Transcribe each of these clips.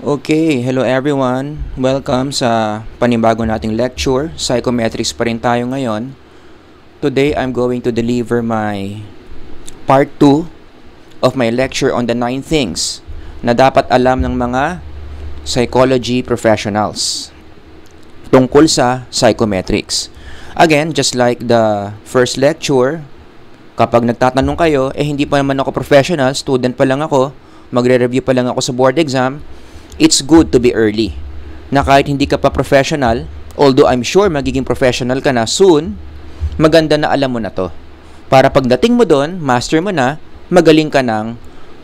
Okay, hello everyone. Welcome sa panibago nating lecture. Psychometrics pa rin tayo ngayon. Today, I'm going to deliver my part 2 of my lecture on the 9 things na dapat alam ng mga psychology professionals tungkol sa psychometrics. Again, just like the first lecture, kapag nagtatanong kayo, eh hindi pa naman ako professional, student pa lang ako, magre-review pa lang ako sa board exam, it's good to be early. Na kahit hindi ka pa professional, although I'm sure magiging professional ka na soon, maganda na alam mo na to. Para pagdating mo doon, master mo na, magaling ka ng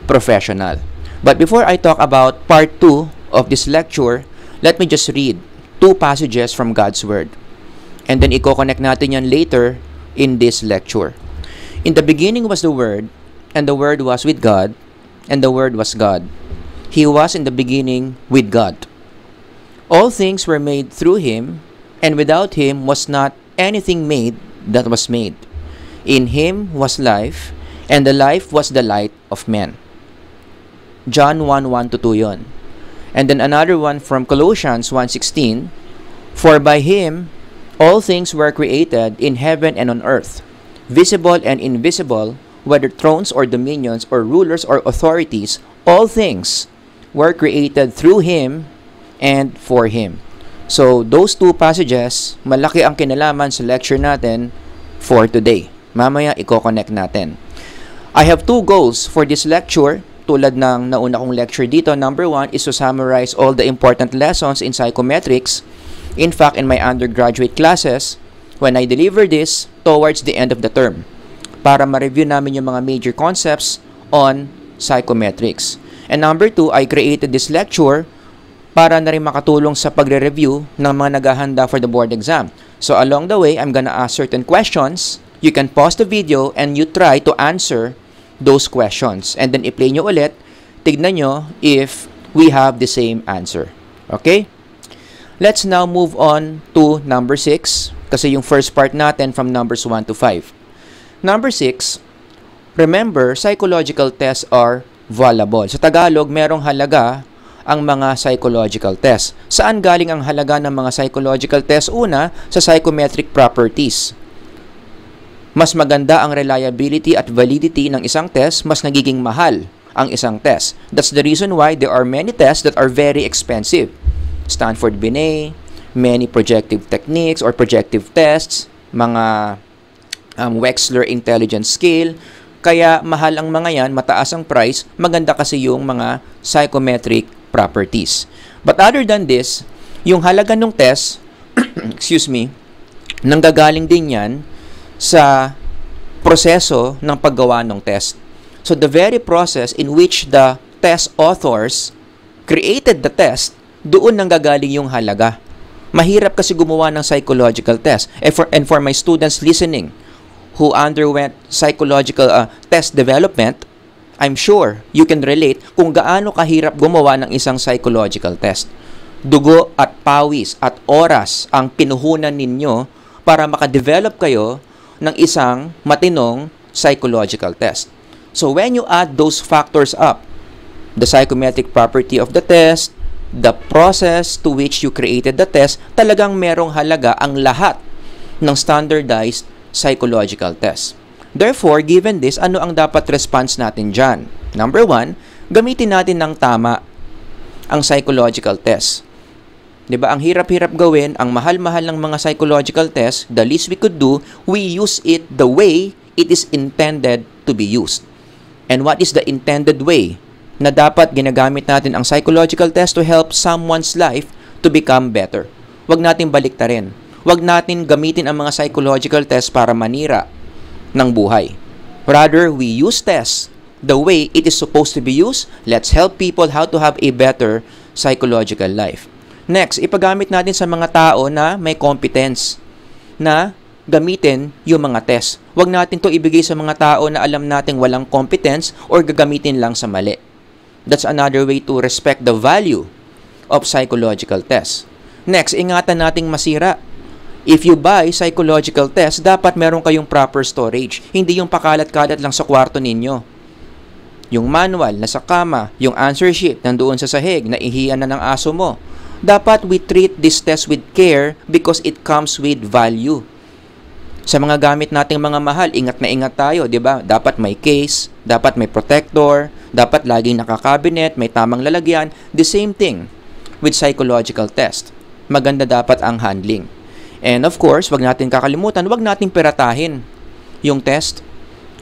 professional. But before I talk about part 2 of this lecture, let me just read two passages from God's Word. And then i-connect natin yan later in this lecture. In the beginning was the Word, and the Word was with God, and the Word was God. He was in the beginning with God. All things were made through Him, and without Him was not anything made that was made. In Him was life, and the life was the light of men. John 1, 1 to 2 yon. And then another one from Colossians 1.16, For by Him all things were created in heaven and on earth, visible and invisible, whether thrones or dominions or rulers or authorities, all things were created through Him and for Him. So, those two passages, malaki ang kinalaman sa lecture natin for today. Mamaya, i-connect natin. I have two goals for this lecture. Tulad ng nauna kong lecture dito, number one is to summarize all the important lessons in psychometrics. In fact, in my undergraduate classes, when I deliver this towards the end of the term, para ma-review namin yung mga major concepts on psychometrics. And number two, I created this lecture para na rin makatulong sa pagre-review ng mga naghahanda for the board exam. So along the way, I'm gonna ask certain questions. You can pause the video and you try to answer those questions. And then i-play nyo ulit. Tignan nyo if we have the same answer. Okay? Let's now move on to number 6 kasi yung first part natin from numbers 1 to 5. Number 6, remember, psychological tests are valuable. Sa Tagalog, merong halaga ang mga psychological tests. Saan galing ang halaga ng mga psychological tests? Una, sa psychometric properties. Mas maganda ang reliability at validity ng isang test, mas nagiging mahal ang isang test. That's the reason why there are many tests that are very expensive. Stanford Binet, many projective techniques or projective tests, mga um, Wechsler Intelligence Scale, kaya mahal ang mga yan, mataas ang price, maganda kasi yung mga psychometric properties. But other than this, yung halaga ng test, excuse me, nanggagaling din yan sa proseso ng paggawa ng test. So the very process in which the test authors created the test, doon nanggagaling yung halaga. Mahirap kasi gumawa ng psychological test. And for, and for my students listening who underwent psychological uh, test development, I'm sure you can relate kung gaano kahirap gumawa ng isang psychological test. Dugo at pawis at oras ang pinuhunan ninyo para makadevelop kayo ng isang matinong psychological test. So when you add those factors up, the psychometric property of the test, the process to which you created the test, talagang merong halaga ang lahat ng standardized psychological test. Therefore, given this, ano ang dapat response natin dyan? Number one, gamitin natin ng tama ang psychological test. 'Di ba? Ang hirap-hirap gawin, ang mahal-mahal ng mga psychological test, the least we could do, we use it the way it is intended to be used. And what is the intended way? Na dapat ginagamit natin ang psychological test to help someone's life to become better. Huwag natin baliktarin. Huwag natin gamitin ang mga psychological test para manira ng buhay. Rather, we use tests the way it is supposed to be used. Let's help people how to have a better psychological life. Next, ipagamit natin sa mga tao na may competence na gamitin yung mga test. Huwag natin to ibigay sa mga tao na alam nating walang competence or gagamitin lang sa mali. That's another way to respect the value of psychological tests. Next, ingatan nating masira If you buy psychological test, dapat meron kayong proper storage. Hindi yung pakalat-kalat lang sa kwarto ninyo. yung manual na sa kama, yung answer sheet nandoon sa sahig na ihiyan na ng aso mo. Dapat we treat this test with care because it comes with value. Sa mga gamit nating mga mahal, ingat na ingat tayo, 'di ba? Dapat may case, dapat may protector, dapat laging nakakabinet, may tamang lalagyan. The same thing with psychological test. Maganda dapat ang handling. And of course, wag natin kakalimutan, wag nating peratahin yung test.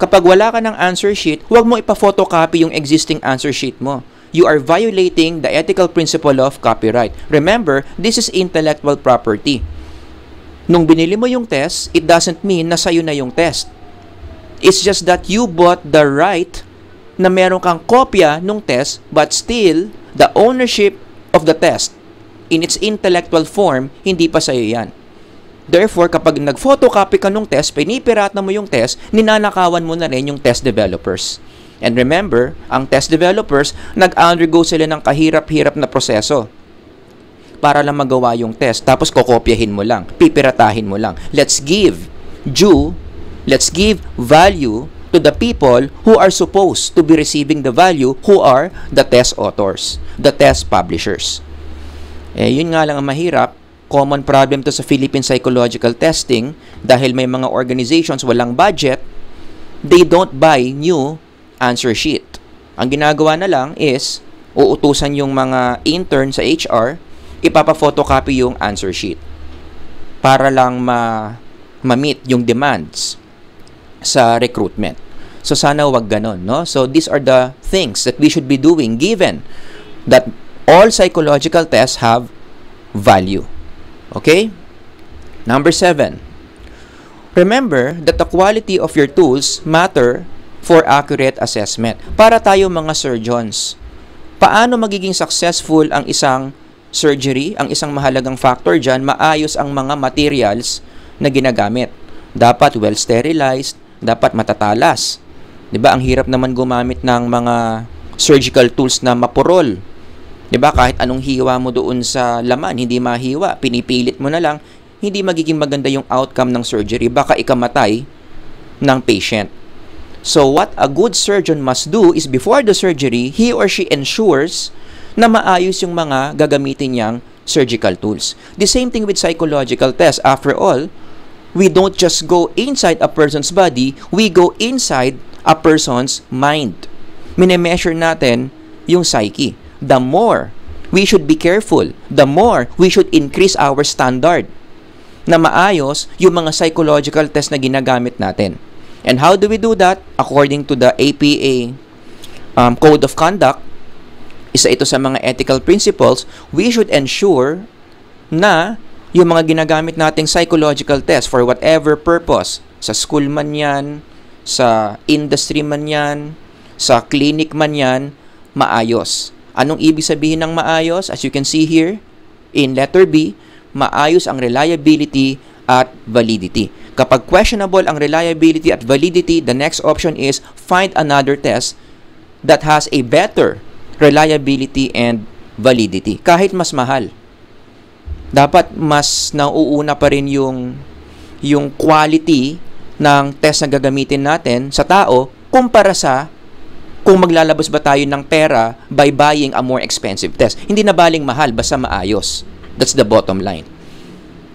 Kapag wala ka ng answer sheet, huwag mo ipa-photocopy yung existing answer sheet mo. You are violating the ethical principle of copyright. Remember, this is intellectual property. Nung binili mo yung test, it doesn't mean na sa'yo na yung test. It's just that you bought the right na meron kang kopya nung test but still, the ownership of the test in its intellectual form, hindi pa sa'yo yan. Therefore, kapag nag-photocopy ka nung test, pinipirata mo yung test, ninanakawan mo na rin yung test developers. And remember, ang test developers, nag-undergo sila ng kahirap-hirap na proseso para lang magawa yung test. Tapos kokopyahin mo lang, pipiratahin mo lang. Let's give due, let's give value to the people who are supposed to be receiving the value who are the test authors, the test publishers. Eh, yun nga lang ang mahirap. Common problem to sa Philippine psychological testing dahil may mga organizations walang budget, they don't buy new answer sheet. Ang ginagawa na lang is uutusan yung mga intern sa HR ipapa-photocopy yung answer sheet para lang ma ma-meet yung demands sa recruitment. So sana wag ganon, no? So these are the things that we should be doing given that all psychological tests have value. Okay? Number seven. Remember that the quality of your tools matter for accurate assessment. Para tayo mga surgeons, paano magiging successful ang isang surgery, ang isang mahalagang factor dyan, maayos ang mga materials na ginagamit. Dapat well sterilized, dapat matatalas. 'Di ba? Ang hirap naman gumamit ng mga surgical tools na mapurol. 'Di ba? Kahit anong hiwa mo doon sa laman, hindi mahiwa, pinipilit mo na lang, hindi magiging maganda yung outcome ng surgery. Baka ikamatay ng patient. So what a good surgeon must do is before the surgery, he or she ensures na maayos yung mga gagamitin niyang surgical tools. The same thing with psychological tests. After all, we don't just go inside a person's body, we go inside a person's mind. Mine-measure natin yung psyche. The more we should be careful, the more we should increase our standard na maayos yung mga psychological test na ginagamit natin. And how do we do that? According to the APA um, Code of Conduct, isa ito sa mga ethical principles, we should ensure na yung mga ginagamit nating psychological test for whatever purpose, sa school man yan, sa industry man yan, sa clinic man yan, maayos. Anong ibig sabihin ng maayos? As you can see here, in letter B, maayos ang reliability at validity. Kapag questionable ang reliability at validity, the next option is find another test that has a better reliability and validity. Kahit mas mahal. Dapat mas nauuna pa rin yung yung quality ng test na gagamitin natin sa tao kumpara sa kung maglalabas ba tayo ng pera by buying a more expensive test. Hindi na baling mahal, basta maayos. That's the bottom line.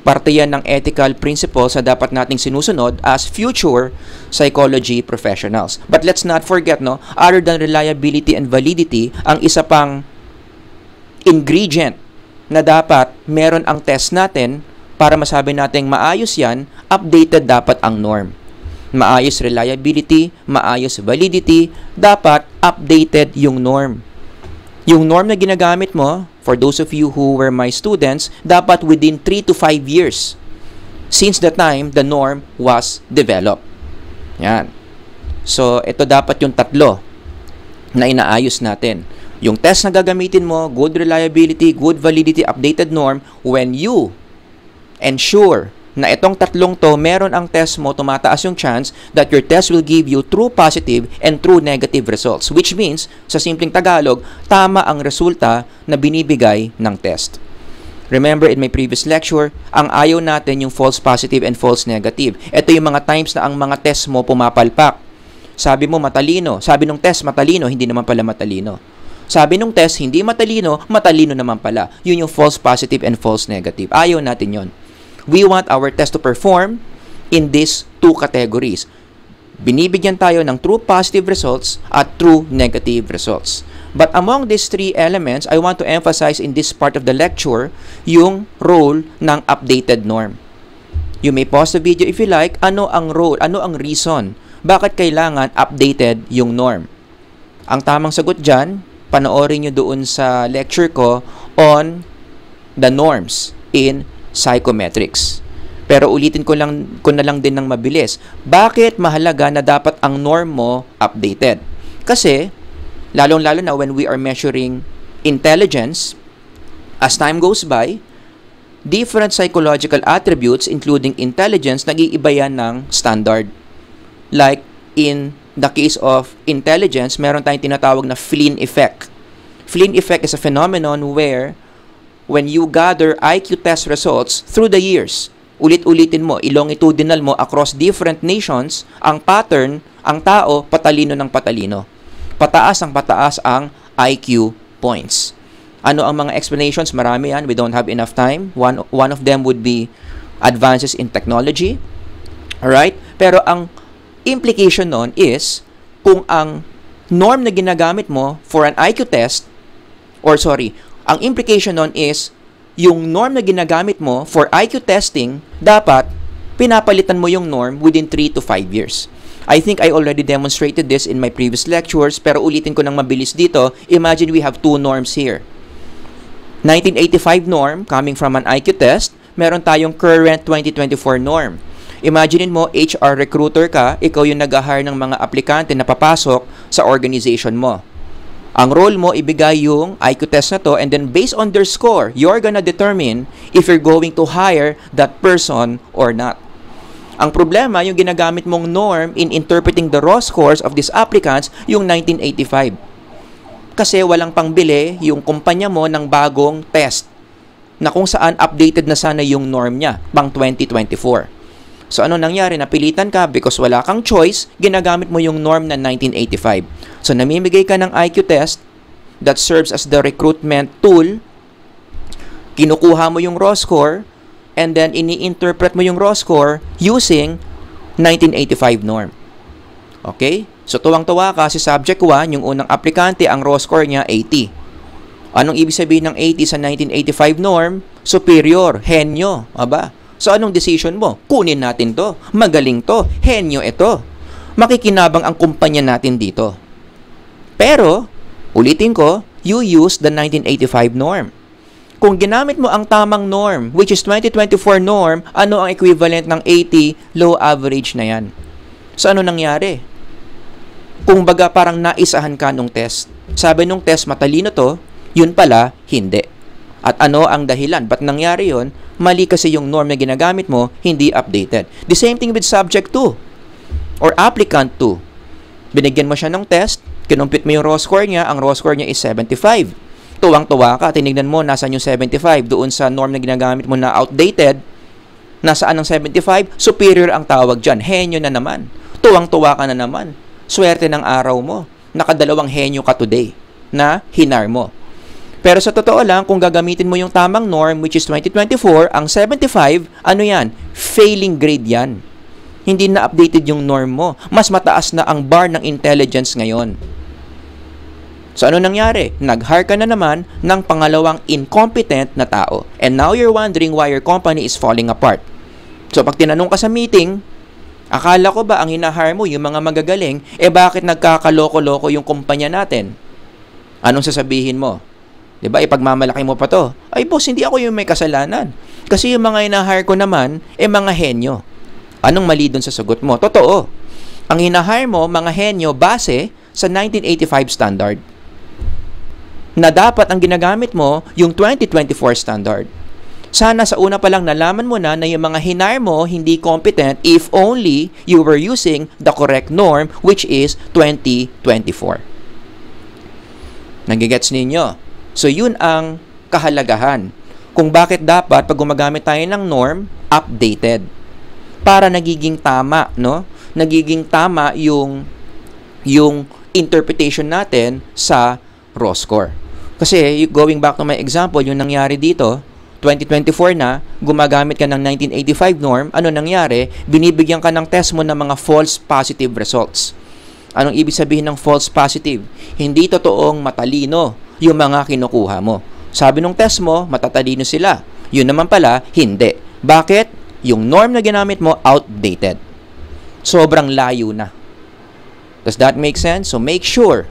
Parte yan ng ethical principles na dapat nating sinusunod as future psychology professionals. But let's not forget, no, other than reliability and validity, ang isa pang ingredient na dapat meron ang test natin para masabi nating maayos yan, updated dapat ang norm. Maayos reliability, maayos validity, dapat updated yung norm. Yung norm na ginagamit mo, for those of you who were my students, dapat within 3 to 5 years since the time the norm was developed. Yan. So, ito dapat yung tatlo na inaayos natin. Yung test na gagamitin mo, good reliability, good validity, updated norm, when you ensure na itong tatlong to, meron ang test mo, tumataas yung chance that your test will give you true positive and true negative results. Which means, sa simpleng Tagalog, tama ang resulta na binibigay ng test. Remember in my previous lecture, ang ayaw natin yung false positive and false negative. Ito yung mga times na ang mga test mo pumapalpak. Sabi mo matalino. Sabi nung test matalino, hindi naman pala matalino. Sabi nung test, hindi matalino, matalino naman pala. Yun yung false positive and false negative. Ayaw natin yon. We want our test to perform in these two categories. Binibigyan tayo ng true positive results at true negative results. But among these three elements, I want to emphasize in this part of the lecture yung role ng updated norm. You may pause the video if you like. Ano ang role? Ano ang reason? Bakit kailangan updated yung norm? Ang tamang sagot dyan, panoorin nyo doon sa lecture ko on the norms in psychometrics. Pero ulitin ko lang ko na lang din ng mabilis. Bakit mahalaga na dapat ang norm mo updated? Kasi lalong-lalo na when we are measuring intelligence as time goes by, different psychological attributes including intelligence nag-iiba yan ng standard. Like in the case of intelligence, meron tayong tinatawag na Flynn effect. Flynn effect is a phenomenon where when you gather IQ test results through the years, ulit-ulitin mo, ilongitudinal mo across different nations, ang pattern, ang tao, patalino ng patalino. Pataas ang pataas ang IQ points. Ano ang mga explanations? Marami yan. We don't have enough time. One, one of them would be advances in technology. Alright? Pero ang implication nun is kung ang norm na ginagamit mo for an IQ test, or sorry, ang implication nun is yung norm na ginagamit mo for IQ testing, dapat pinapalitan mo yung norm within 3 to 5 years. I think I already demonstrated this in my previous lectures, pero ulitin ko ng mabilis dito. Imagine we have two norms here. 1985 norm coming from an IQ test, meron tayong current 2024 norm. Imaginein mo, HR recruiter ka, ikaw yung nag-hire ng mga aplikante na papasok sa organization mo. Ang role mo, ibigay yung IQ test na to and then based on their score, you're gonna determine if you're going to hire that person or not. Ang problema, yung ginagamit mong norm in interpreting the raw scores of these applicants, yung 1985. Kasi walang pangbili yung kumpanya mo ng bagong test na kung saan updated na sana yung norm niya pang 2024. So ano nangyari? Napilitan ka because wala kang choice, ginagamit mo yung norm na 1985. So namimigay ka ng IQ test that serves as the recruitment tool. Kinukuha mo yung raw score and then ini-interpret mo yung raw score using 1985 norm. Okay? So tuwang-tuwa ka si subject 1, yung unang aplikante, ang raw score niya 80. Anong ibig sabihin ng 80 sa 1985 norm? Superior, henyo, aba. So anong decision mo? Kunin natin to. Magaling to. Henyo ito. Makikinabang ang kumpanya natin dito. Pero, ulitin ko, you use the 1985 norm. Kung ginamit mo ang tamang norm, which is 2024 norm, ano ang equivalent ng 80 low average na yan? So ano nangyari? Kung baga parang naisahan ka nung test. Sabi nung test, matalino to, yun pala, hindi. At ano ang dahilan? Ba't nangyari yon? Mali kasi yung norm na ginagamit mo, hindi updated. The same thing with subject 2 or applicant 2. Binigyan mo siya ng test, kinumpit mo yung raw score niya, ang raw score niya is 75 tuwang-tuwa ka, tinignan mo, nasa yung 75, doon sa norm na ginagamit mo na outdated, nasaan ang 75, superior ang tawag dyan, henyo na naman. Tuwang-tuwa ka na naman. Swerte ng araw mo. Nakadalawang henyo ka today na hinar mo. Pero sa totoo lang, kung gagamitin mo yung tamang norm, which is 2024, ang 75, ano yan? Failing grade yan. Hindi na updated yung norm mo. Mas mataas na ang bar ng intelligence ngayon. So ano nangyari? Nag-hire ka na naman ng pangalawang incompetent na tao. And now you're wondering why your company is falling apart. So pag tinanong ka sa meeting, akala ko ba ang hinahire mo yung mga magagaling, eh bakit nagkakaloko-loko yung kumpanya natin? Anong sasabihin mo? 'Di ba? Ipagmamalaki mo pa 'to. Ay boss, hindi ako yung may kasalanan. Kasi yung mga hinahire ko naman, eh mga henyo. Anong mali dun sa sagot mo? Totoo. Ang hinahire mo, mga henyo, base sa 1985 standard na dapat ang ginagamit mo yung 2024 standard. Sana sa una pa lang nalaman mo na na yung mga hinire mo hindi competent if only you were using the correct norm which is 2024. Nagigets ninyo? So yun ang kahalagahan kung bakit dapat pag gumagamit tayo ng norm, updated. Para nagiging tama, no? Nagiging tama yung yung interpretation natin sa raw score. Kasi going back to my example, yung nangyari dito, 2024 na, gumagamit ka ng 1985 norm, ano nangyari? Binibigyan ka ng test mo ng mga false positive results. Anong ibig sabihin ng false positive? Hindi totoong matalino yung mga kinukuha mo. Sabi ng test mo, matatalino sila. Yun naman pala, hindi. Bakit? Yung norm na ginamit mo, outdated. Sobrang layo na. Does that make sense? So make sure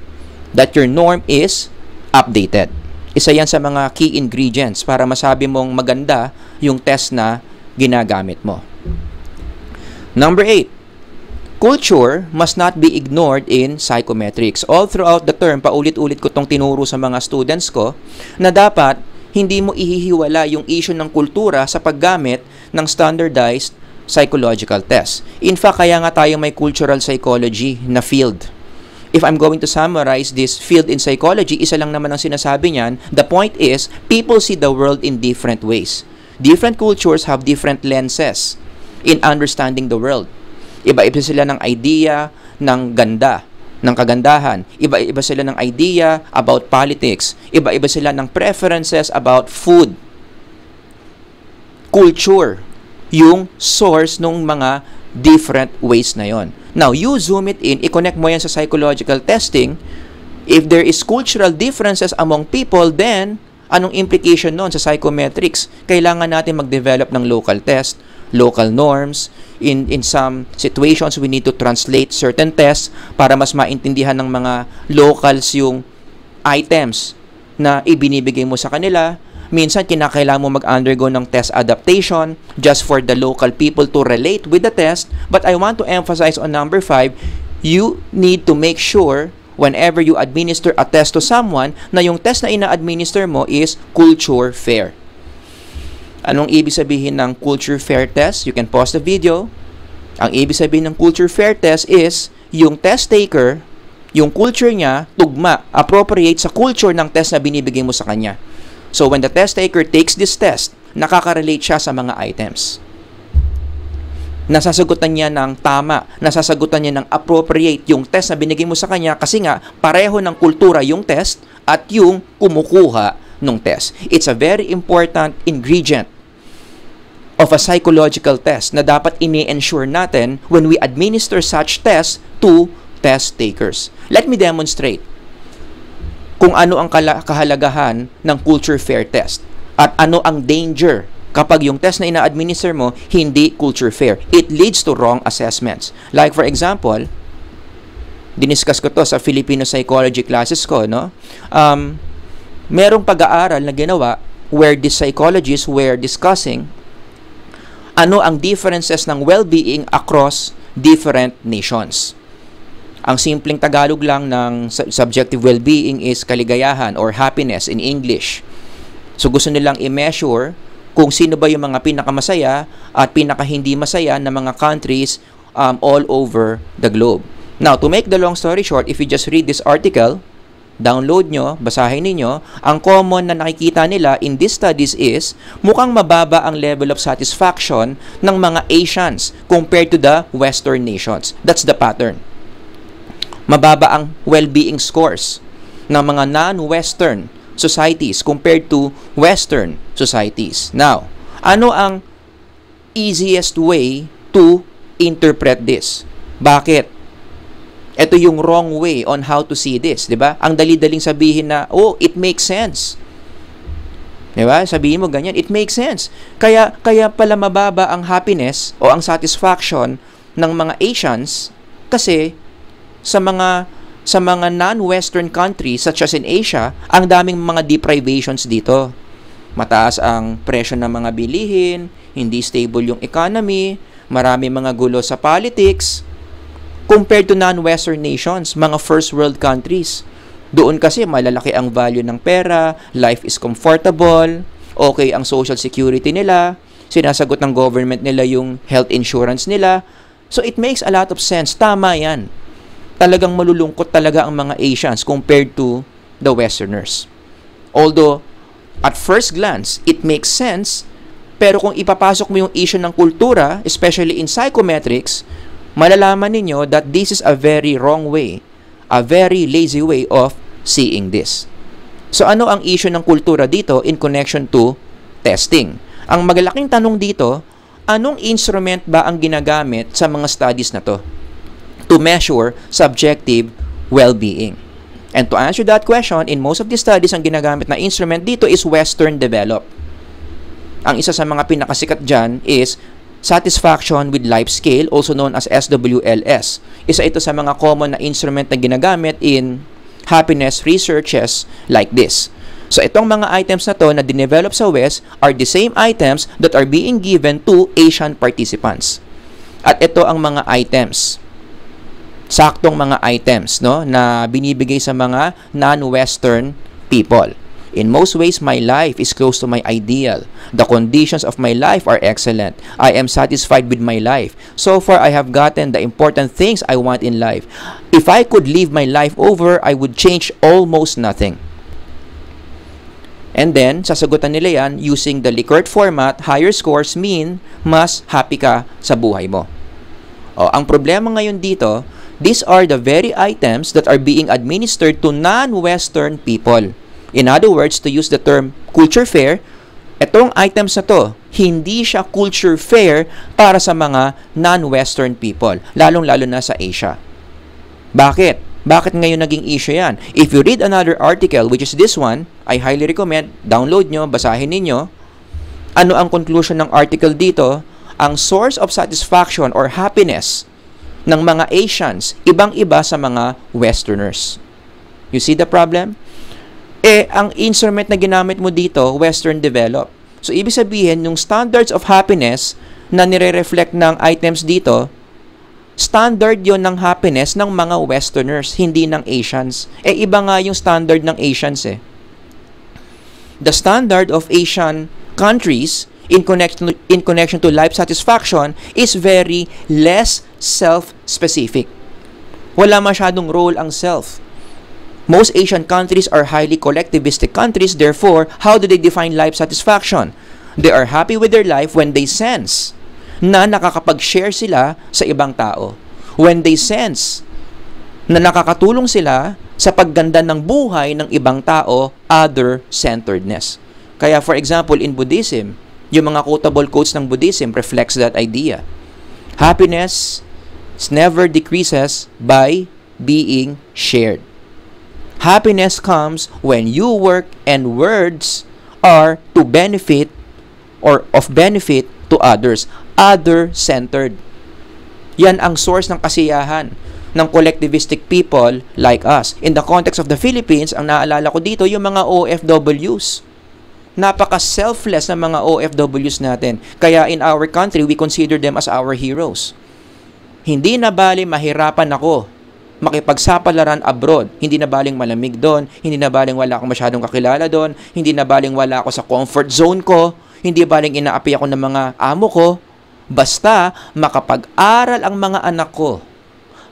that your norm is updated. Isa yan sa mga key ingredients para masabi mong maganda yung test na ginagamit mo. Number 8, culture must not be ignored in psychometrics. All throughout the term, paulit-ulit ko tong tinuro sa mga students ko na dapat hindi mo ihihiwala yung issue ng kultura sa paggamit ng standardized psychological test. In fact, kaya nga tayo may cultural psychology na field if I'm going to summarize this field in psychology, isa lang naman ang sinasabi niyan. The point is, people see the world in different ways. Different cultures have different lenses in understanding the world. Iba-iba sila ng idea ng ganda, ng kagandahan. Iba-iba sila ng idea about politics. Iba-iba sila ng preferences about food. Culture, yung source ng mga different ways na yon. Now, you zoom it in, i-connect mo yan sa psychological testing. If there is cultural differences among people, then anong implication noon sa psychometrics? Kailangan natin mag-develop ng local test, local norms. In, in some situations, we need to translate certain tests para mas maintindihan ng mga locals yung items na ibinibigay mo sa kanila Minsan, kinakailangan mo mag-undergo ng test adaptation just for the local people to relate with the test. But I want to emphasize on number 5, you need to make sure whenever you administer a test to someone na yung test na ina-administer mo is culture fair. Anong ibig sabihin ng culture fair test? You can pause the video. Ang ibig sabihin ng culture fair test is yung test taker, yung culture niya, tugma, appropriate sa culture ng test na binibigay mo sa kanya. So when the test taker takes this test, nakaka-relate siya sa mga items. Nasasagutan niya ng tama, nasasagutan niya ng appropriate yung test na binigay mo sa kanya kasi nga pareho ng kultura yung test at yung kumukuha ng test. It's a very important ingredient of a psychological test na dapat ini-ensure natin when we administer such tests to test takers. Let me demonstrate kung ano ang kahalagahan ng culture fair test at ano ang danger kapag yung test na ina-administer mo hindi culture fair. It leads to wrong assessments. Like for example, diniscuss ko to sa Filipino psychology classes ko, no? Um, merong pag-aaral na ginawa where the psychologists were discussing ano ang differences ng well-being across different nations. Ang simpleng Tagalog lang ng subjective well-being is kaligayahan or happiness in English. So gusto nilang i-measure kung sino ba yung mga pinakamasaya at pinaka hindi masaya na mga countries um, all over the globe. Now, to make the long story short, if you just read this article, download nyo, basahin ninyo, ang common na nakikita nila in these studies is mukhang mababa ang level of satisfaction ng mga Asians compared to the Western nations. That's the pattern mababa ang well-being scores ng mga non-Western societies compared to Western societies. Now, ano ang easiest way to interpret this? Bakit? Ito yung wrong way on how to see this, 'di ba? Ang dali-daling sabihin na, "Oh, it makes sense." 'Di ba? Sabihin mo ganyan, it makes sense. Kaya kaya pala mababa ang happiness o ang satisfaction ng mga Asians kasi sa mga sa mga non-western countries such as in Asia, ang daming mga deprivations dito. Mataas ang presyo ng mga bilihin, hindi stable yung economy, marami mga gulo sa politics compared to non-western nations, mga first world countries. Doon kasi malalaki ang value ng pera, life is comfortable, okay ang social security nila, sinasagot ng government nila yung health insurance nila. So it makes a lot of sense. Tama 'yan talagang malulungkot talaga ang mga Asians compared to the Westerners. Although, at first glance, it makes sense, pero kung ipapasok mo yung issue ng kultura, especially in psychometrics, malalaman ninyo that this is a very wrong way a very lazy way of seeing this. So ano ang issue ng kultura dito in connection to testing? Ang magalaking tanong dito, anong instrument ba ang ginagamit sa mga studies na to to measure subjective well-being? And to answer that question, in most of the studies, ang ginagamit na instrument dito is Western developed. Ang isa sa mga pinakasikat dyan is Satisfaction with Life Scale, also known as SWLS. Isa ito sa mga common na instrument na ginagamit in happiness researches like this. So itong mga items na to na dinevelop sa West are the same items that are being given to Asian participants. At ito ang mga items. Saktong mga items no na binibigay sa mga non-western people. In most ways, my life is close to my ideal. The conditions of my life are excellent. I am satisfied with my life. So far, I have gotten the important things I want in life. If I could live my life over, I would change almost nothing. And then, sasagutan nila yan using the Likert format, higher scores mean mas happy ka sa buhay mo. O, ang problema ngayon dito, these are the very items that are being administered to non-Western people. In other words, to use the term culture fair, itong items na to, hindi siya culture fair para sa mga non-Western people, lalong-lalo na sa Asia. Bakit? Bakit ngayon naging issue yan? If you read another article, which is this one, I highly recommend, download nyo, basahin ninyo. Ano ang conclusion ng article dito? Ang source of satisfaction or happiness ng mga Asians, ibang-iba sa mga Westerners. You see the problem? eh, ang instrument na ginamit mo dito, Western developed. So, ibig sabihin, yung standards of happiness na nire-reflect ng items dito, standard yon ng happiness ng mga Westerners, hindi ng Asians. Eh, iba nga yung standard ng Asians eh. The standard of Asian countries in connection in connection to life satisfaction is very less self-specific. Wala masyadong role ang self Most Asian countries are highly collectivistic countries, therefore, how do they define life satisfaction? They are happy with their life when they sense na nakakapag-share sila sa ibang tao. When they sense na nakakatulong sila sa pagganda ng buhay ng ibang tao, other-centeredness. Kaya for example, in Buddhism, yung mga quotable quotes ng Buddhism reflects that idea. Happiness never decreases by being shared. Happiness comes when you work and words are to benefit or of benefit to others, other-centered. Yan ang source ng kasiyahan ng collectivistic people like us. In the context of the Philippines, ang naalala ko dito, yung mga OFWs. Napaka-selfless ng mga OFWs natin. Kaya in our country, we consider them as our heroes. Hindi na bali mahirapan ako makipagsapalaran abroad. Hindi na baling malamig doon, hindi na baling wala akong masyadong kakilala doon, hindi na baling wala ako sa comfort zone ko, hindi baling inaapi ako ng mga amo ko. Basta makapag-aral ang mga anak ko,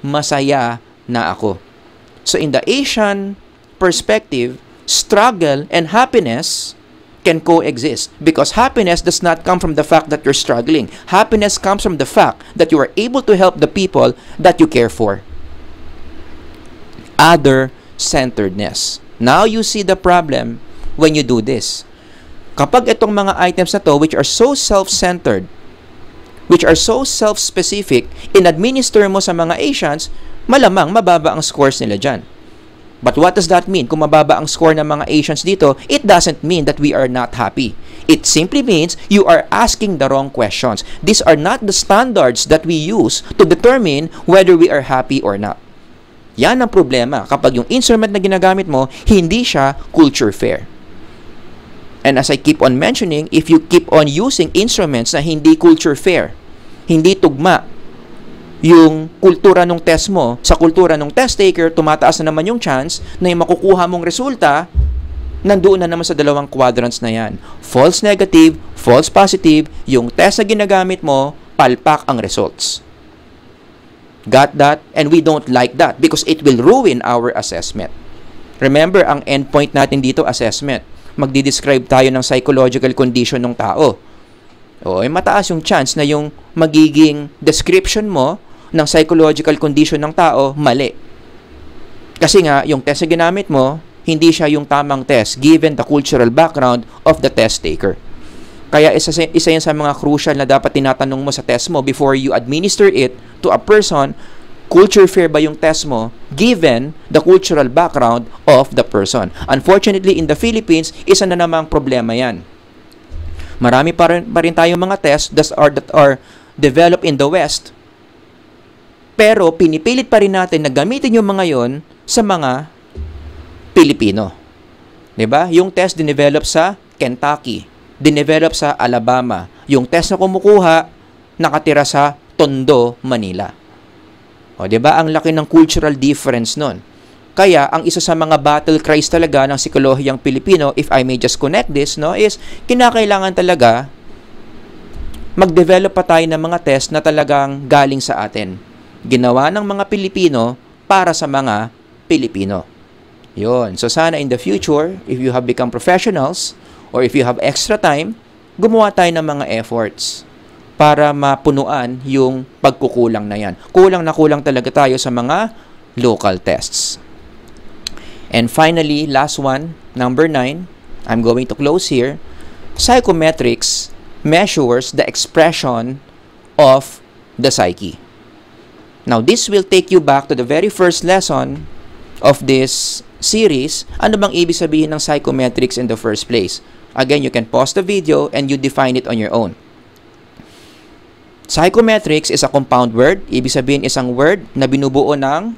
masaya na ako. So in the Asian perspective, struggle and happiness can coexist because happiness does not come from the fact that you're struggling. Happiness comes from the fact that you are able to help the people that you care for other-centeredness. Now you see the problem when you do this. Kapag itong mga items na to which are so self-centered, which are so self-specific, in-administer mo sa mga Asians, malamang mababa ang scores nila dyan. But what does that mean? Kung mababa ang score ng mga Asians dito, it doesn't mean that we are not happy. It simply means you are asking the wrong questions. These are not the standards that we use to determine whether we are happy or not. Yan ang problema kapag yung instrument na ginagamit mo, hindi siya culture fair. And as I keep on mentioning, if you keep on using instruments na hindi culture fair, hindi tugma yung kultura ng test mo sa kultura ng test taker, tumataas na naman yung chance na yung makukuha mong resulta nandoon na naman sa dalawang quadrants na yan. False negative, false positive, yung test na ginagamit mo, palpak ang results. Got that? And we don't like that because it will ruin our assessment. Remember, ang endpoint natin dito, assessment. Magdi-describe tayo ng psychological condition ng tao. O, ay mataas yung chance na yung magiging description mo ng psychological condition ng tao, mali. Kasi nga, yung test na ginamit mo, hindi siya yung tamang test given the cultural background of the test taker. Kaya isa, isa yan sa mga crucial na dapat tinatanong mo sa test mo before you administer it to a person, culture fair ba yung test mo given the cultural background of the person. Unfortunately, in the Philippines, isa na namang problema yan. Marami pa rin, pa rin tayong mga tests that are, that are developed in the West. Pero pinipilit pa rin natin na gamitin yung mga yon sa mga Pilipino. 'Di ba? Yung test dinevelop sa Kentucky, dinevelop sa Alabama. Yung test na kumukuha nakatira sa Tondo, Manila. O 'di ba? Ang laki ng cultural difference nun. Kaya ang isa sa mga battle cries talaga ng psikolohiyang Pilipino, if I may just connect this, no, is kinakailangan talaga mag-develop pa tayo ng mga test na talagang galing sa atin. Ginawa ng mga Pilipino para sa mga Pilipino. Yon. So sana in the future, if you have become professionals or if you have extra time, gumawa tayo ng mga efforts para mapunuan yung pagkukulang na yan. Kulang na kulang talaga tayo sa mga local tests. And finally, last one, number 9, I'm going to close here. Psychometrics measures the expression of the psyche. Now, this will take you back to the very first lesson of this series, ano bang ibig sabihin ng psychometrics in the first place? Again, you can pause the video and you define it on your own. Psychometrics is a compound word. Ibig sabihin isang word na binubuo ng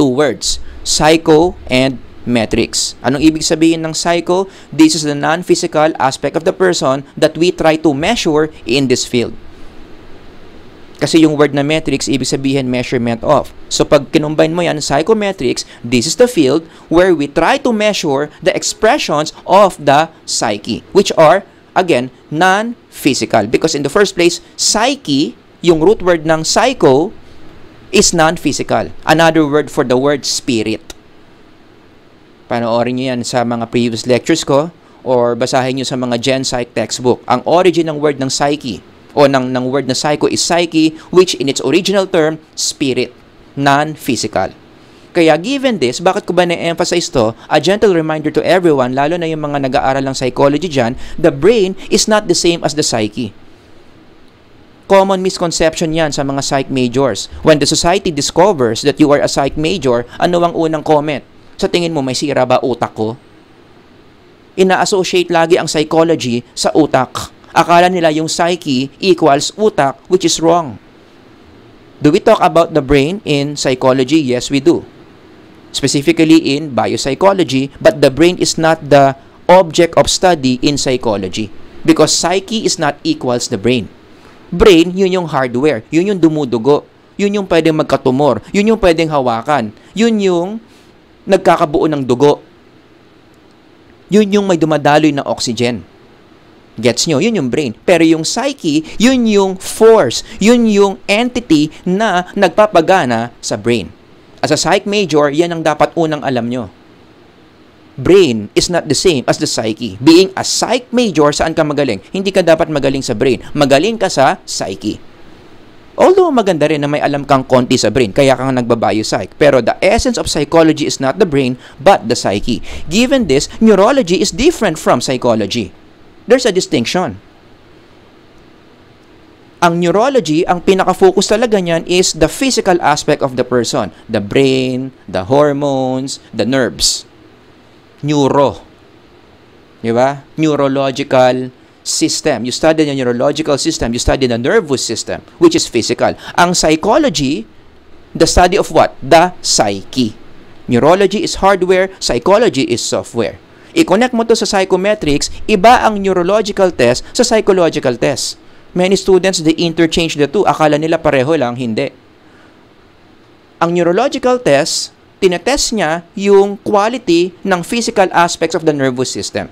two words, psycho and metrics. Anong ibig sabihin ng psycho? This is the non-physical aspect of the person that we try to measure in this field. Kasi yung word na metrics, ibig sabihin measurement of. So pag kinumbine mo yan, psychometrics, this is the field where we try to measure the expressions of the psyche, which are, again, non-physical. Because in the first place, psyche, yung root word ng psycho, is non-physical. Another word for the word spirit. Panoorin nyo yan sa mga previous lectures ko or basahin nyo sa mga Gen Psych textbook. Ang origin ng word ng psyche o ng, ng word na psycho is psyche, which in its original term, spirit, non-physical. Kaya given this, bakit ko ba na-emphasize to? A gentle reminder to everyone, lalo na yung mga nag-aaral ng psychology dyan, the brain is not the same as the psyche. Common misconception yan sa mga psych majors. When the society discovers that you are a psych major, ano ang unang comment? Sa tingin mo, may sira ba utak ko? Ina-associate lagi ang psychology sa utak Akala nila yung psyche equals utak, which is wrong. Do we talk about the brain in psychology? Yes, we do. Specifically in biopsychology, but the brain is not the object of study in psychology because psyche is not equals the brain. Brain, yun yung hardware, yun yung dumudugo, yun yung pwedeng magkatumor, yun yung pwedeng hawakan, yun yung nagkakabuo ng dugo, yun yung may dumadaloy na oxygen. Gets nyo? Yun yung brain. Pero yung psyche, yun yung force. Yun yung entity na nagpapagana sa brain. As a psych major, yan ang dapat unang alam nyo. Brain is not the same as the psyche. Being a psych major, saan ka magaling? Hindi ka dapat magaling sa brain. Magaling ka sa psyche. Although maganda rin na may alam kang konti sa brain, kaya kang nagbabiopsych. Pero the essence of psychology is not the brain, but the psyche. Given this, neurology is different from psychology there's a distinction. Ang neurology, ang pinaka-focus talaga niyan is the physical aspect of the person. The brain, the hormones, the nerves. Neuro. Di ba? Neurological system. You study the neurological system. You study the nervous system, which is physical. Ang psychology, the study of what? The psyche. Neurology is hardware, psychology is software i-connect mo to sa psychometrics, iba ang neurological test sa psychological test. Many students, they interchange the two. Akala nila pareho lang, hindi. Ang neurological test, tinetest niya yung quality ng physical aspects of the nervous system.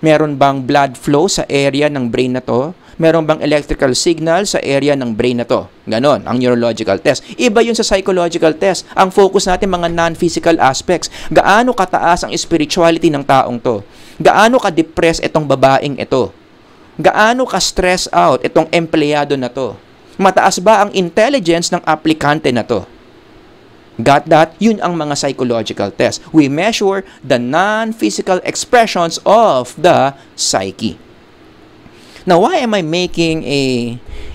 Meron bang blood flow sa area ng brain na to? Meron bang electrical signal sa area ng brain na to. Ganon, ang neurological test. Iba yun sa psychological test. Ang focus natin mga non-physical aspects. Gaano kataas ang spirituality ng taong to? Gaano ka-depressed itong babaeng ito? Gaano ka-stress out itong empleyado na to? Mataas ba ang intelligence ng aplikante na to? Got that? Yun ang mga psychological test. We measure the non-physical expressions of the psyche. Now, why am I making a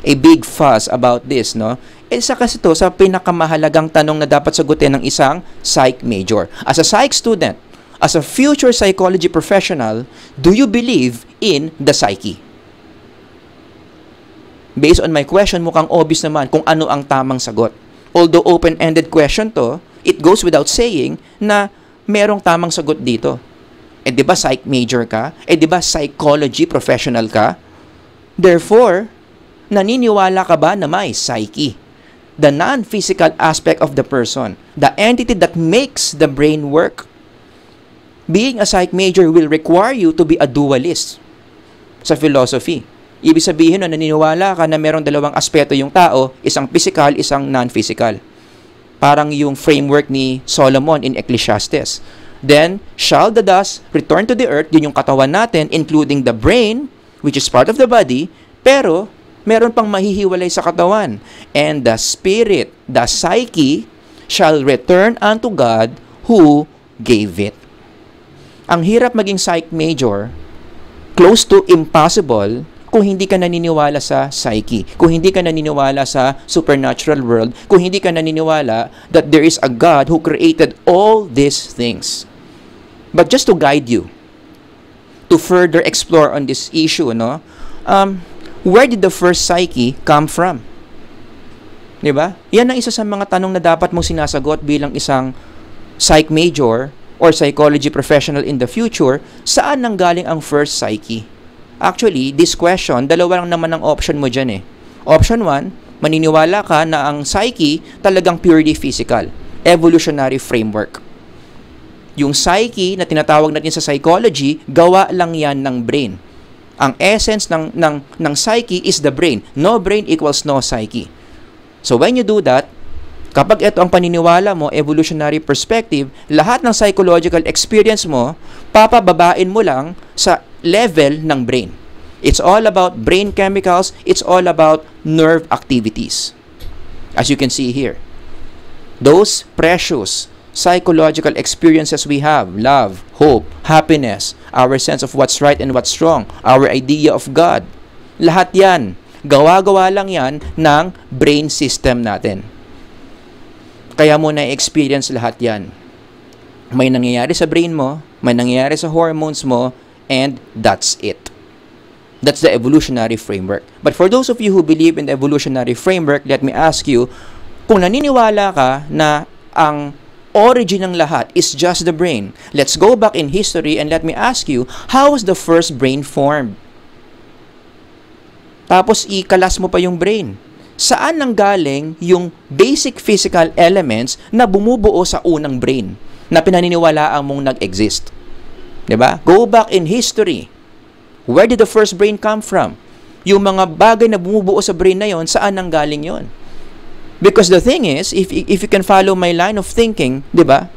a big fuss about this, no? Isa kasi to sa pinakamahalagang tanong na dapat sagutin ng isang psych major. As a psych student, as a future psychology professional, do you believe in the psyche? Based on my question, mukhang obvious naman kung ano ang tamang sagot. Although open-ended question to, it goes without saying na merong tamang sagot dito. Eh di ba psych major ka? Eh di ba psychology professional ka? Therefore, naniniwala ka ba na may psyche? The non-physical aspect of the person, the entity that makes the brain work. Being a psych major will require you to be a dualist sa philosophy. Ibig sabihin na naniniwala ka na merong dalawang aspeto yung tao, isang physical, isang non-physical. Parang yung framework ni Solomon in Ecclesiastes. Then, shall the dust return to the earth, yun yung katawan natin, including the brain, which is part of the body, pero meron pang mahihiwalay sa katawan. And the spirit, the psyche, shall return unto God who gave it. Ang hirap maging psych major, close to impossible, kung hindi ka naniniwala sa psyche, kung hindi ka naniniwala sa supernatural world, kung hindi ka naniniwala that there is a God who created all these things. But just to guide you, to further explore on this issue, no? Um, where did the first psyche come from? 'Di ba? Yan ang isa sa mga tanong na dapat mong sinasagot bilang isang psych major or psychology professional in the future, saan nanggaling ang first psyche? Actually, this question, dalawa lang naman ang option mo dyan eh. Option 1, maniniwala ka na ang psyche talagang purely physical, evolutionary framework. Yung psyche na tinatawag natin sa psychology, gawa lang yan ng brain. Ang essence ng, ng, ng psyche is the brain. No brain equals no psyche. So when you do that, kapag ito ang paniniwala mo, evolutionary perspective, lahat ng psychological experience mo, papababain mo lang sa level ng brain. It's all about brain chemicals, it's all about nerve activities. As you can see here. Those precious psychological experiences we have, love, hope, happiness, our sense of what's right and what's wrong, our idea of God, lahat yan, gawa-gawa lang yan ng brain system natin. Kaya mo na-experience lahat yan. May nangyayari sa brain mo, may nangyayari sa hormones mo, and that's it. That's the evolutionary framework. But for those of you who believe in the evolutionary framework, let me ask you, kung naniniwala ka na ang origin ng lahat is just the brain, let's go back in history and let me ask you, how was the first brain formed? Tapos ikalas mo pa yung brain. Saan nanggaling yung basic physical elements na bumubuo sa unang brain na pinaniniwalaan mong nag-exist? ba? Go back in history. Where did the first brain come from? Yung mga bagay na bumubuo sa brain na yon, saan nang galing yon? Because the thing is, if if you can follow my line of thinking, 'di ba?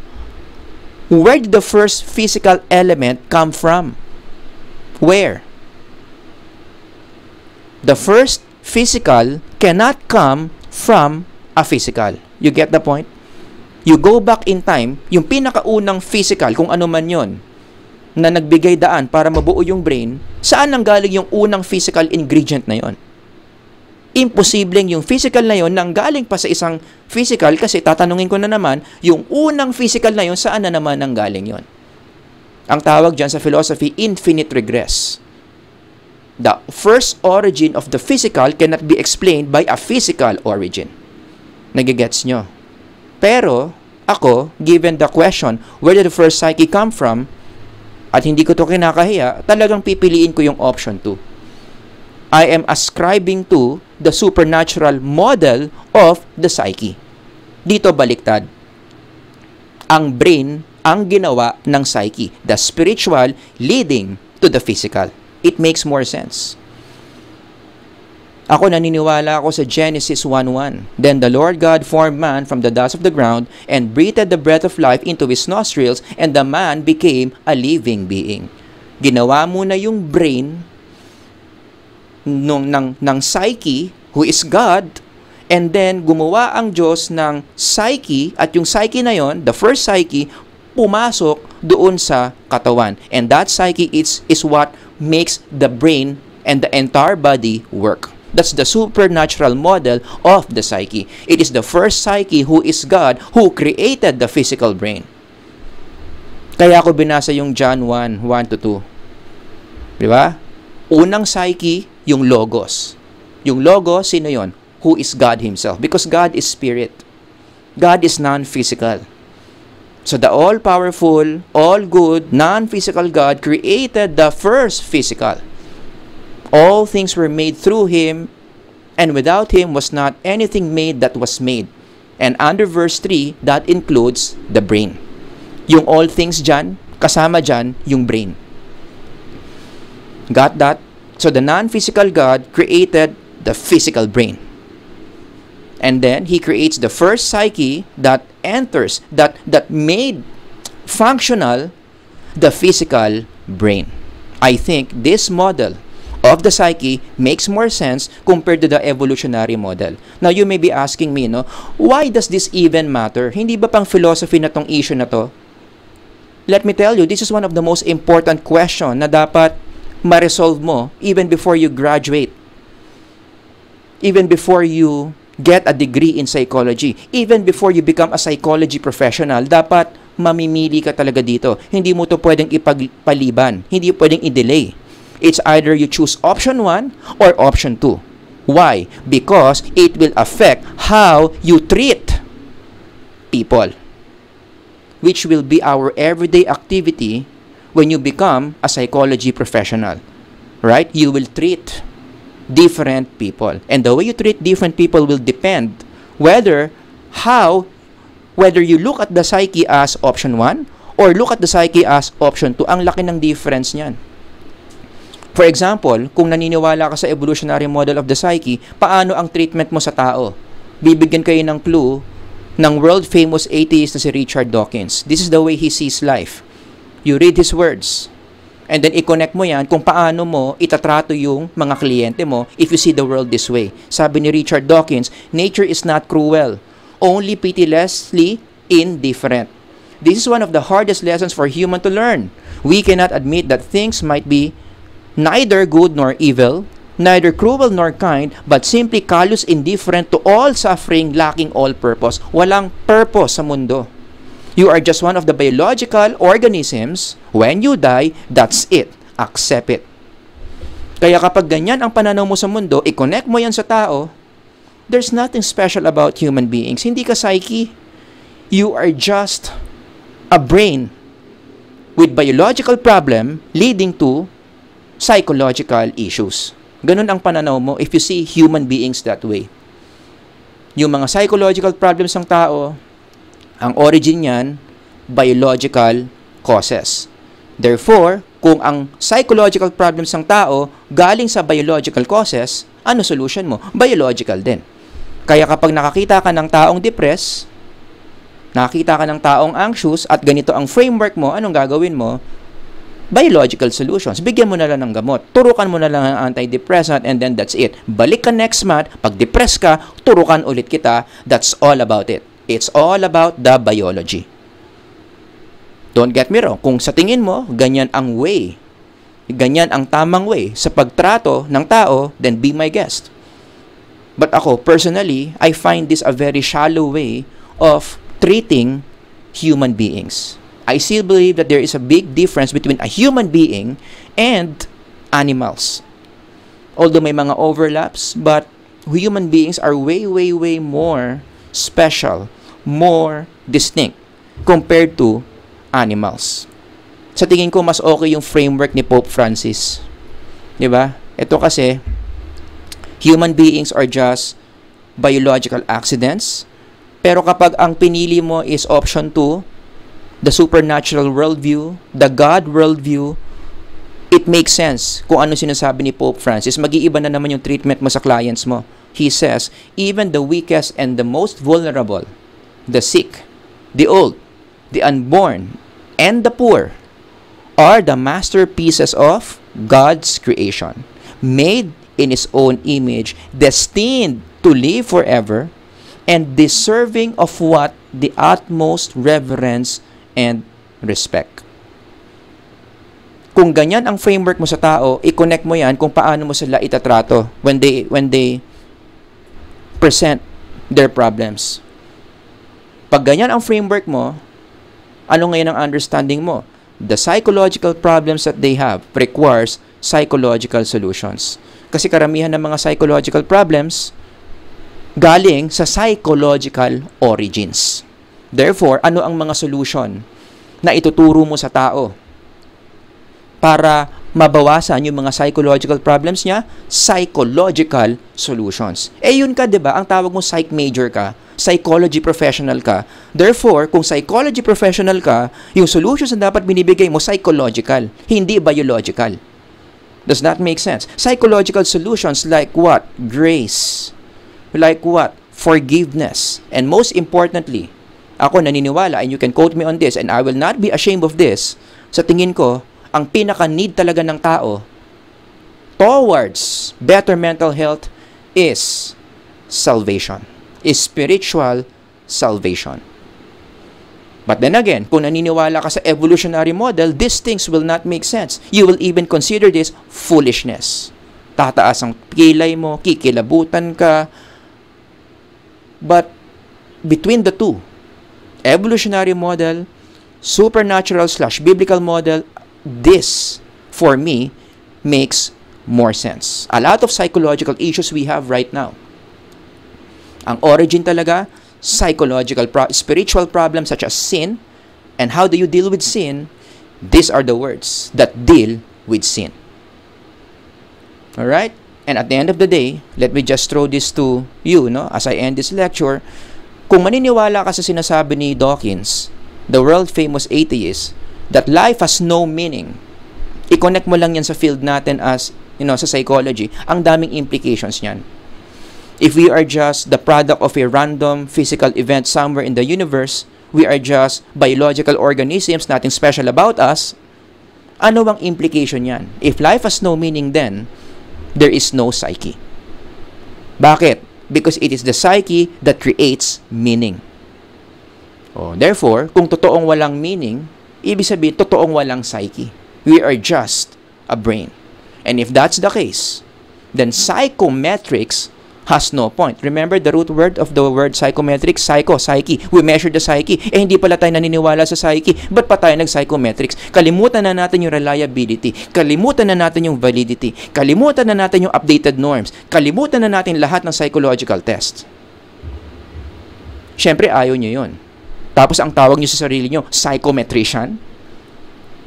Where did the first physical element come from? Where? The first physical cannot come from a physical. You get the point? You go back in time, yung pinakaunang physical, kung ano man yon, na nagbigay daan para mabuo yung brain, saan nang galing yung unang physical ingredient na yon? Imposibleng yung physical na yon nang galing pa sa isang physical kasi tatanungin ko na naman, yung unang physical na yon saan na naman nang galing yon? Ang tawag dyan sa philosophy, infinite regress. The first origin of the physical cannot be explained by a physical origin. Nagigets nyo? Pero, ako, given the question, where did the first psyche come from, at hindi ko to kinakahiya, talagang pipiliin ko yung option 2. I am ascribing to the supernatural model of the psyche. Dito baliktad. Ang brain ang ginawa ng psyche. The spiritual leading to the physical. It makes more sense. Ako naniniwala ako sa Genesis 1.1. Then the Lord God formed man from the dust of the ground and breathed the breath of life into his nostrils and the man became a living being. Ginawa mo na yung brain nung, ng, ng psyche, who is God, And then, gumawa ang Diyos ng psyche at yung psyche na yon, the first psyche, pumasok doon sa katawan. And that psyche is, is what makes the brain and the entire body work. That's the supernatural model of the psyche. It is the first psyche who is God who created the physical brain. Kaya ako binasa yung John 1, 1 to 2. Di ba? Unang psyche, yung logos. Yung logos, sino yon? Who is God Himself. Because God is spirit. God is non-physical. So the all-powerful, all-good, non-physical God created the first physical. All things were made through Him, and without Him was not anything made that was made. And under verse 3, that includes the brain. Yung all things dyan, kasama dyan, yung brain. Got that? So the non-physical God created the physical brain. And then he creates the first psyche that enters, that, that made functional the physical brain. I think this model of the psyche makes more sense compared to the evolutionary model. Now, you may be asking me, no, why does this even matter? Hindi ba pang philosophy na tong issue na to? Let me tell you, this is one of the most important question na dapat ma-resolve mo even before you graduate. Even before you get a degree in psychology. Even before you become a psychology professional, dapat mamimili ka talaga dito. Hindi mo to pwedeng ipagpaliban. Hindi pwedeng i-delay. It's either you choose option 1 or option 2. Why? Because it will affect how you treat people. Which will be our everyday activity when you become a psychology professional. Right? You will treat different people. And the way you treat different people will depend whether how whether you look at the psyche as option 1 or look at the psyche as option 2. Ang laki ng difference niyan. For example, kung naniniwala ka sa evolutionary model of the psyche, paano ang treatment mo sa tao? Bibigyan kayo ng clue ng world-famous atheist na si Richard Dawkins. This is the way he sees life. You read his words. And then, i-connect mo yan kung paano mo itatrato yung mga kliyente mo if you see the world this way. Sabi ni Richard Dawkins, nature is not cruel, only pitilessly indifferent. This is one of the hardest lessons for human to learn. We cannot admit that things might be neither good nor evil, neither cruel nor kind, but simply callous indifferent to all suffering, lacking all purpose. Walang purpose sa mundo. You are just one of the biological organisms. When you die, that's it. Accept it. Kaya kapag ganyan ang pananaw mo sa mundo, i-connect mo yan sa tao, there's nothing special about human beings. Hindi ka psyche. You are just a brain with biological problem leading to psychological issues. Ganun ang pananaw mo if you see human beings that way. Yung mga psychological problems ng tao, ang origin niyan, biological causes. Therefore, kung ang psychological problems ng tao galing sa biological causes, ano solution mo? Biological din. Kaya kapag nakakita ka ng taong depressed, nakakita ka ng taong anxious at ganito ang framework mo, anong gagawin mo? biological solutions. Bigyan mo na lang ng gamot. Turukan mo na lang ang antidepressant and then that's it. Balik ka next month, pag depressed ka, turukan ulit kita. That's all about it. It's all about the biology. Don't get me wrong. Kung sa tingin mo, ganyan ang way, ganyan ang tamang way sa pagtrato ng tao, then be my guest. But ako, personally, I find this a very shallow way of treating human beings. I still believe that there is a big difference between a human being and animals. Although may mga overlaps, but human beings are way, way, way more special, more distinct compared to animals. Sa tingin ko, mas okay yung framework ni Pope Francis. Di ba? Ito kasi, human beings are just biological accidents. Pero kapag ang pinili mo is option 2, the supernatural worldview, the God worldview, it makes sense kung ano sinasabi ni Pope Francis. Mag-iiba na naman yung treatment mo sa clients mo. He says, even the weakest and the most vulnerable, the sick, the old, the unborn, and the poor are the masterpieces of God's creation, made in His own image, destined to live forever, and deserving of what the utmost reverence and respect. Kung ganyan ang framework mo sa tao, i-connect mo yan kung paano mo sila itatrato when they when they present their problems. Pag ganyan ang framework mo, ano ngayon ang understanding mo? The psychological problems that they have requires psychological solutions. Kasi karamihan ng mga psychological problems galing sa psychological origins. Therefore, ano ang mga solution na ituturo mo sa tao para mabawasan yung mga psychological problems niya? Psychological solutions. Eh yun ka, 'di ba? Ang tawag mo psych major ka, psychology professional ka. Therefore, kung psychology professional ka, yung solutions na dapat binibigay mo psychological, hindi biological. Does that make sense? Psychological solutions like what? Grace. Like what? Forgiveness. And most importantly, ako naniniwala, and you can quote me on this, and I will not be ashamed of this, sa tingin ko, ang pinaka-need talaga ng tao towards better mental health is salvation. Is spiritual salvation. But then again, kung naniniwala ka sa evolutionary model, these things will not make sense. You will even consider this foolishness. Tataas ang kilay mo, kikilabutan ka. But between the two, evolutionary model, supernatural slash biblical model, this, for me, makes more sense. A lot of psychological issues we have right now. Ang origin talaga, psychological, pro- spiritual problems such as sin, and how do you deal with sin? These are the words that deal with sin. All right? And at the end of the day, let me just throw this to you, no? As I end this lecture, kung maniniwala ka sa sinasabi ni Dawkins, the world famous atheist, that life has no meaning. I-connect mo lang yan sa field natin as, you know, sa psychology. Ang daming implications niyan. If we are just the product of a random physical event somewhere in the universe, we are just biological organisms, nothing special about us, ano bang implication yan? If life has no meaning then, there is no psyche. Bakit? Because it is the psyche that creates meaning. Oh, therefore, kung totoong walang meaning, ibig sabihin totoong walang psyche. We are just a brain. And if that's the case, then psychometrics has no point. Remember the root word of the word psychometrics? Psycho, psyche. We measure the psyche. Eh, hindi pala tayo naniniwala sa psyche. Ba't pa tayo nag-psychometrics? Kalimutan na natin yung reliability. Kalimutan na natin yung validity. Kalimutan na natin yung updated norms. Kalimutan na natin lahat ng psychological tests. Siyempre, ayaw nyo yun. Tapos ang tawag nyo sa sarili nyo, psychometrician.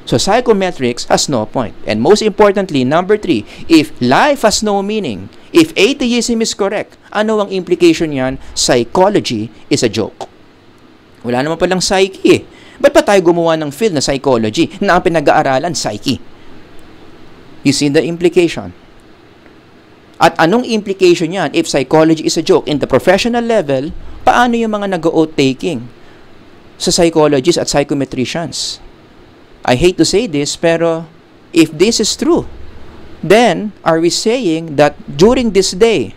So psychometrics has no point. And most importantly, number three, if life has no meaning, if atheism is correct, ano ang implication niyan? Psychology is a joke. Wala naman palang psyche eh. Ba't pa tayo gumawa ng field na psychology na ang pinag-aaralan, psyche? You see the implication? At anong implication yan if psychology is a joke? In the professional level, paano yung mga nag-oath taking sa psychologists at psychometricians? I hate to say this, pero if this is true, then are we saying that during this day,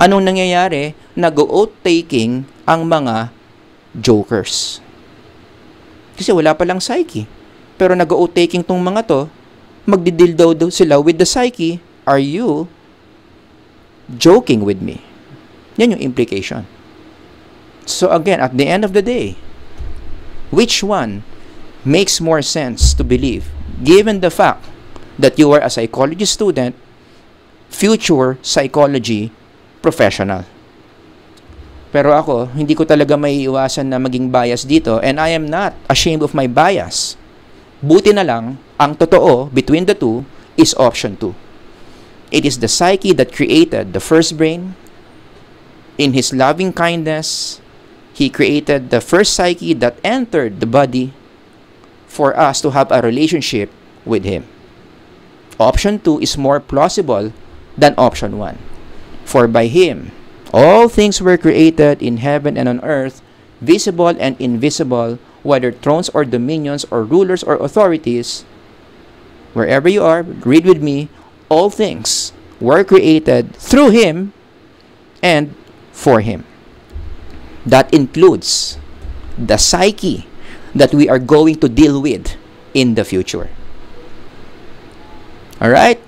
anong nangyayari? Nag-oath taking ang mga jokers. Kasi wala palang psyche. Pero nag-oath taking tong mga to, magdidil daw sila with the psyche. Are you joking with me? Yan yung implication. So again, at the end of the day, which one makes more sense to believe given the fact that you are a psychology student, future psychology professional. Pero ako, hindi ko talaga may iwasan na maging bias dito and I am not ashamed of my bias. Buti na lang, ang totoo between the two is option 2. It is the psyche that created the first brain. In his loving kindness, he created the first psyche that entered the body for us to have a relationship with Him. Option 2 is more plausible than option 1. For by Him, all things were created in heaven and on earth, visible and invisible, whether thrones or dominions or rulers or authorities. Wherever you are, read with me, all things were created through Him and for Him. That includes the psyche that we are going to deal with in the future. Alright?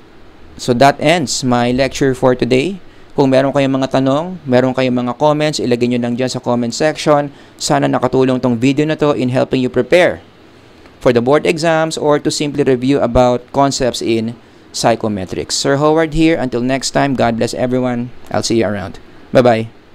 So that ends my lecture for today. Kung meron kayong mga tanong, meron kayong mga comments, ilagay nyo lang dyan sa comment section. Sana nakatulong tong video na to in helping you prepare for the board exams or to simply review about concepts in psychometrics. Sir Howard here. Until next time, God bless everyone. I'll see you around. Bye-bye.